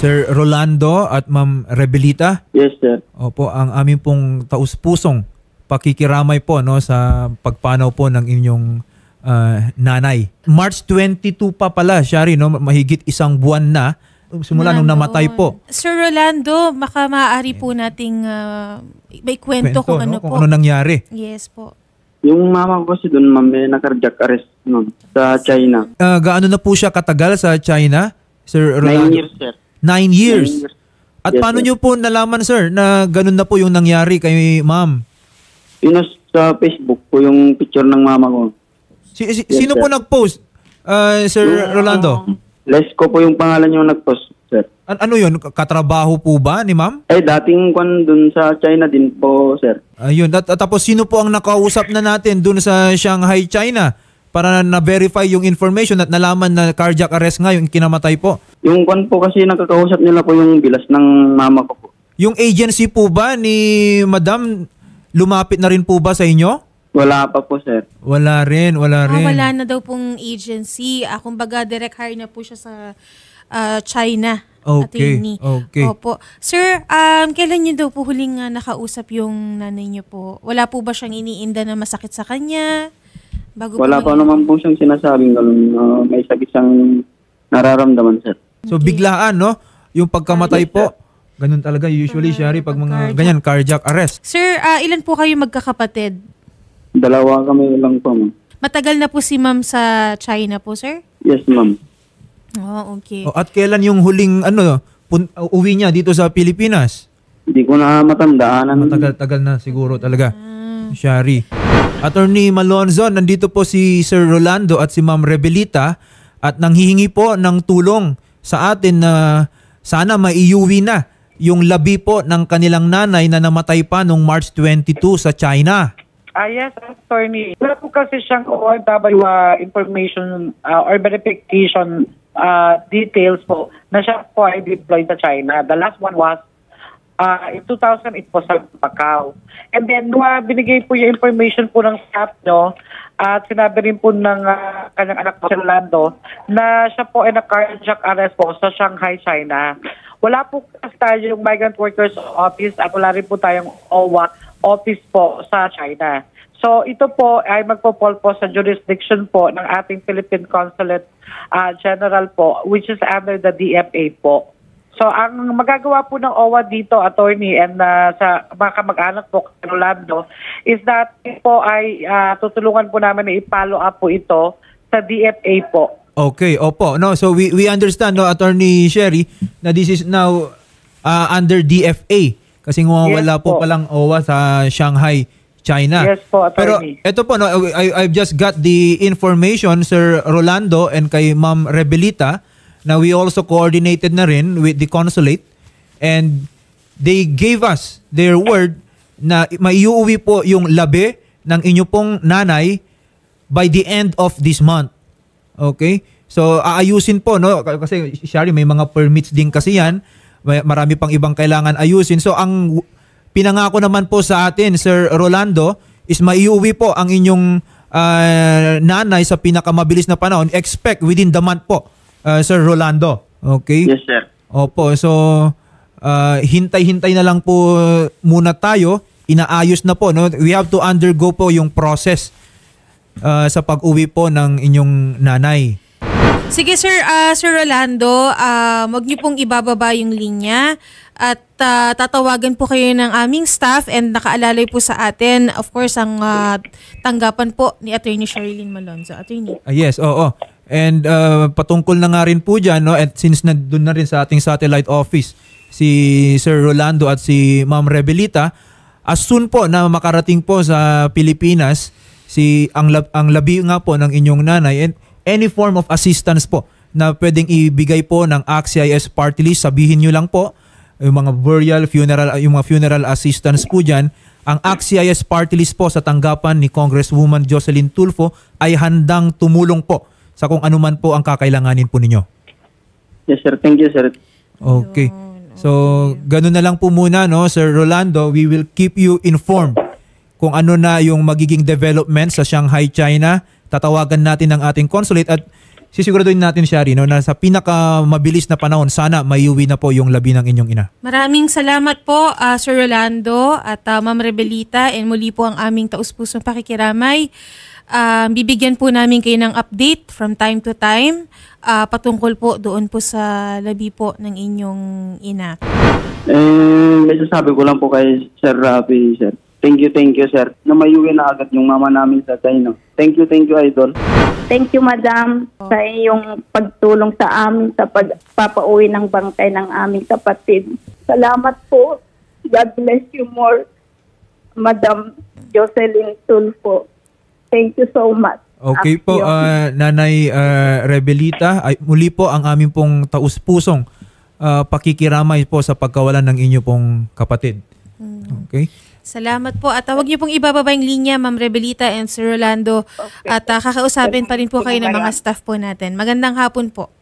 Sir Rolando at Ma'am Rebelita. Yes, sir. Opo, ang aming pong taus-pusong pakikiramay po no sa pagpanaw po ng inyong ah, nanay. March 22 pa pala, Shari, no? mahigit isang buwan na simula nung namatay po. Sir Rolando, baka maaari po nating ah, may kwento, kung ano no? po. kung ano nangyari. Yes po. Yung mama ko kasi doon, ma'am, may na-cardiac arrest, ma'am, sa China. Ah, gaano na po siya katagal sa China, Sir Nine Rolando? years, sir. Nine years. Nine years. At Yes, paano sir. nyo po nalaman, sir, na ganun na po yung nangyari kay ma'am? Na sa Facebook po yung picture ng mama ko. Si, si- Yes, sino sir. po nag-post, ah, Sir Rolando? Lesko po yung pangalan yung nag-post, sir. An- ano yun? Katrabaho po ba ni ma'am? Ay, dating kwan doon sa China din po, sir. Ayun. At, at tapos sino po ang nakausap na natin dun sa Shanghai, China para na-verify yung information at nalaman na cardiac arrest nga yung kinamatay po? Yung kwan po kasi nakakausap nila po yung bilas ng mama ko po. Yung agency po ba ni Madam lumapit na rin po ba sa inyo? Wala pa po, sir. Wala rin, wala Ah, rin. wala na daw pong agency. Ah, kumbaga, direct hire na po siya sa ah, China. Okay, attorney. okay. Opo. Sir, um, kailan niyo daw po huling ah, nakausap yung nanay niyo po? Wala po ba siyang iniinda na masakit sa kanya? Bago Wala po pa naman po siyang sinasabing ganun. uh, may sakit siyang nararamdaman, sir. So biglaan, no? Yung pagkamatay po. Ganun talaga usually, Shari, pag mga ganyan, cardiac arrest. Sir, ah, ilan po kayo magkakapatid? Dalawa kami lang po, ma'am. Matagal na po si ma'am sa China po, sir? Yes, ma'am. Oh, okay. O, at kailan yung huling, ano, pun- uwi niya dito sa Pilipinas? Hindi ko na matandaan. Matagal-tagal na siguro talaga. Shari. Attorney Malonzo, nandito po si Sir Rolando at si Ma'am Rebelita at nanghihingi po ng tulong sa atin na sana maiuwi na yung labi po ng kanilang nanay na namatay pa noong March 22 sa China. Ah, yes, attorney. Wala po kasi siyang OFW uh, information uh, or verification uh, details po na siya po ay deployed sa China. The last one was uh, in 2008 po sa Macau. And then, uh, binigay po yung information po ng staff nyo, at sinabi rin po ng uh, kanyang anak po si Rolando na siya po ay na-cardiac arrest po sa Shanghai, China. Wala po kasi tayo yung Migrant Workers Office at wala rin po tayong OWA office po sa China. So ito po ay magpo-fall po sa jurisdiction po ng ating Philippine Consulate uh, General po which is under the DFA po. So ang magagawa po ng OWA dito, attorney, and uh, sa mga kamag-anak po, kay Rolando, is that po ay uh, tutulungan po namin na i-follow up po ito sa DFA po. Okay, opo. No, so we we understand no Attorney Sherry na this is now uh, under DFA kasi nga Yes po po. palang OWA sa Shanghai, China. Yes po, Pero attorney. ito po no I I've just got the information Sir Rolando and kay Ma'am Rebelita na we also coordinated na rin with the consulate and they gave us their word na maiuwi po yung labi ng inyo pong nanay by the end of this month. Okay? So aayusin po no kasi Shari may mga permits din kasi yan. May, marami pang ibang kailangan ayusin. So ang pinangako naman po sa atin Sir Rolando is maiuwi po ang inyong ah, nanay sa pinakamabilis na panahon. Expect within the month po ah, Sir Rolando. Okay? Yes, sir. Opo, so ah, hintay-hintay na lang po muna tayo. Inaayos na po, no? We have to undergo po yung process ah, sa pag-uwi po ng inyong nanay. Sige sir, ah, Sir Rolando, ah, wag niyo pong ibababa yung linya at ah, tatawagan po kayo ng aming staff and nakaalalay po sa atin, of course, ang ah, tanggapan po ni Attorney Sherilyn Malonzo. Attorney. Ah, yes, oo. And ah, patungkol na nga rin po dyan, no? At since nandun na rin sa ating satellite office si Sir Rolando at si Ma'am Rebelita, as soon po na makarating po sa Pilipinas, si ang, lab, ang labi nga po ng inyong nanay and any form of assistance po na pwedeng ibigay po ng AXIS party list, sabihin nyo lang po, yung mga burial, funeral, yung mga funeral assistance po dyan, ang AXIS party list po sa tanggapan ni Congresswoman Jocelyn Tulfo ay handang tumulong po sa kung anuman po ang kakailanganin po ninyo. Yes, sir. Thank you, sir. Okay. So, ganun na lang po muna, no, Sir Rolando. We will keep you informed kung ano na yung magiging development sa Shanghai, China. Tatawagan natin ang ating consulate at sisiguraduhin natin siya no, na sa pinaka mabilis na panahon, sana maiuwi na po yung labi ng inyong ina. Maraming salamat po, ah, Sir Rolando at ah, Ma'am Rebelita and muli po ang aming taus-pusong pakikiramay. Ah, bibigyan po namin kayo ng update from time to time ah, patungkol po doon po sa labi po ng inyong ina. Eh, may sasabi ko lang po kay Sir Rafi, sir. Thank you, thank you, sir. Na mayuwi na agad yung mama namin sa China. Thank you, thank you, Idol. Thank you, Madam, sa iyong pagtulong sa amin sa pagpapauwi ng bangkay ng aming kapatid. Salamat po. God bless you more, Madam Jocelyn Tulfo. Thank you so much. Okay po, ah, Nanay ah, Rebelita, ay, muli po ang aming pong taus-pusong ah, pakikiramay po sa pagkawalan ng inyo pong kapatid. Okay? Salamat po at ah, huwag niyo pong ibababa yung linya, Ma'am Rebelita and Sir Rolando. At ah, kakausapin pa rin po kayo ng mga staff po natin. Magandang hapon po.